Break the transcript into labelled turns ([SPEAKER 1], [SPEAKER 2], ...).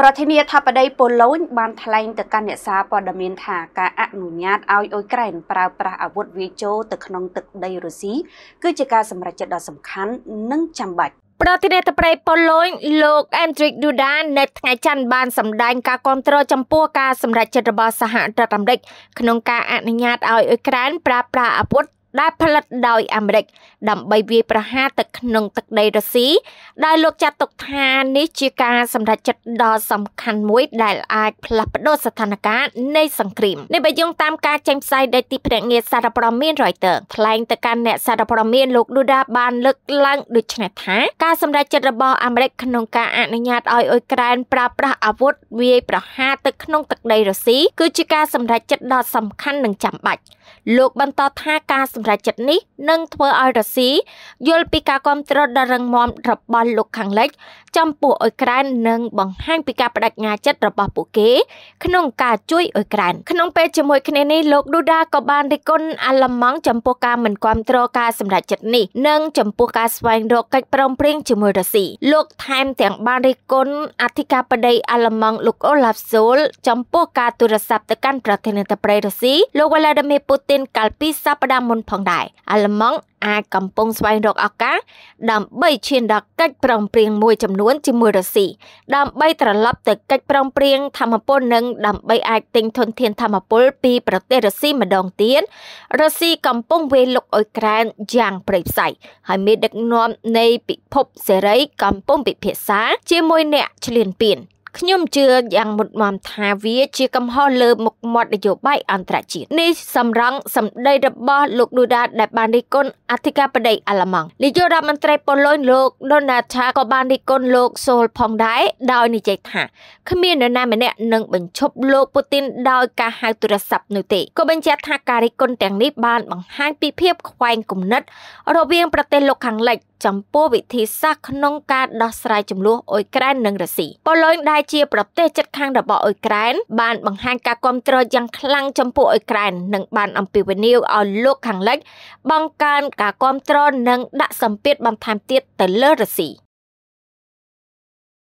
[SPEAKER 1] ប្រធានាធិបតីប៉ូឡូញបានថ្លែងទៅកាន់អ្នកសារព័ត៌មានថាការអនុញ្ញាតឲ្យអ៊ុយក្រែនប្រើប្រាស់អាវុធវាយចូលទៅក្នុងទឹកដីរុស្ស៊ីគឺជាការសម្រេចចិត្តដ៏សំខាន់និងចាំបាច់
[SPEAKER 2] ប្រធានាធិបតីប៉ូឡូញលោក Andrzej Duda នៅថ្ងៃច័ន្ទបានសម្ដែងការគាំទ្រចំពោះការសម្រេចចិត្តរបស់សហរដ្ឋអាមេរិកក្នុងការអនុញ្ញាតឲ្យអ៊ុយក្រែនប្រើប្រាស់អាវុធ ដែលផលិតដោយអាមេរិក ដើម្បីវាយប្រហារទៅក្នុងទឹកដីរុស្ស៊ីដែលលោកចាត់ទុកថានេះជាការសម្រេចចិត្តដ៏សំខាន់មួយដែលអាចផ្លាស់ប្ដូរស្ថានភាពនៃសង្គ្រាមនេះបើយោងតាមការចេញផ្សាយដោយទីភ្នាក់ងារសារព័ត៌មាន Reuters ថ្លែងទៅកាន់អ្នកសារព័ត៌មានលោក Duda បានលើកឡើងដូចនេះថាការសម្រេចចិត្តរបស់អាមេរិកក្នុងការអនុញ្ញាតឲ្យអ៊ុយក្រែនប្រើប្រាស់អាវុធវាយប្រហារទៅក្នុងទឹកដីរុស្ស៊ីគឺជាការសម្រេចចិត្តដ៏សំខាន់និងចាំបាច់លោកបន្តថាការសម្រេចចិត្តនេះនឹងធ្វើឲ្យរុស្ស៊ីយល់ពីការគ្រប់គ្រងដ៏រឹងមាំរបស់លោកខាងលិច ចំពោះអ៊ុយក្រែននិងបង្ហាញពីការបដិញ្ញាចិត្តរបស់ពួកគេ ក្នុងការជួយអ៊ុយក្រែនក្នុងពេលជាមួយគ្នានេះលោកឌូដាក៏បានរិះគន់អាល្លឺម៉ង់ចំពោះការមិនគ្រប់គ្រងការសម្រេចចិត្តនេះនិងចំពោះការស្វែងរកកិច្ចព្រមព្រៀងជាមួយរុស្ស៊ីលោកថែមទាំងបានរិះគន់អធិការបតីអាល្លឺម៉ង់លោកអូឡាហ្វសូលចំពោះការទូរស័ព្ទទៅកាន់ប្រធានាធិបតីរុស្ស៊ីលោកវ៉ាឡាឌីមៀពូទីនកាលពីសប្តាហ៍មុនផងដែរអាល្លឺម៉ង់អាចកំពុងស្វែងរកឱកាសដើម្បីឈានដល់កិច្ចប្រឹងប្រែងមួយចំនួនជាមួយរុស្ស៊ីដើម្បីត្រឡប់ទៅកិច្ចប្រឹងប្រែងធម្មពលនិងដើម្បីអាចទិញធនធានធម្មពលពីប្រទេសរុស្ស៊ីម្ដងទៀតរុស្ស៊ីកំពុងវេលុកអ៊ុយក្រែនយ៉ាងព្រៃផ្សៃហើយមេដឹកនាំនៃពិភពសេរីកំពុងពិភាក្សាជាមួយអ្នកឈ្លានពាន ខ្ញុំជឿយ៉ាងមុតមមថាវាជាកំហុសលើមុខមាត់នយោបាយអន្តរជាតិនេះសម្រងសម្ដីរបស់លោកឌូដាដែលបានរិះគន់អធិការបតីអាល្លឺម៉ង់នាយករដ្ឋមន្ត្រីប៉ូឡូញលោកដូណាល់ថាក៏បានរិះគន់លោកសូលផងដែរដោយនិយាយថាគ្មាននរណាម្នាក់នឹងបញ្ឈប់លោកពូទីនដោយការហៅទូរស័ព្ទនោះទេក៏បញ្ជាក់ថាការរិះគន់ទាំងនេះបានបង្ហាញពីភាពខ្វែងគំនិត រវាងប្រទេសលោកខាងលិចចំពោះវិធីសាស្ត្រក្នុងការដោះស្រាយចំនួនអ៊ុយក្រែននិងរុស្ស៊ីប៉ូឡូញដែលជាប្រទេសជិតខាងរបស់អ៊ុយក្រែនបានបង្ហាញការគ្រប់គ្រងយ៉ាងខ្លាំងចំពោះអ៊ុយក្រែននិងបានអំពាវនាវឲ្យលោកខាងលិចបង្កើនការគ្រប់គ្រងនិងដាក់សម្ពាធបន្ថែមទៀតទៅលើរុស្ស៊ី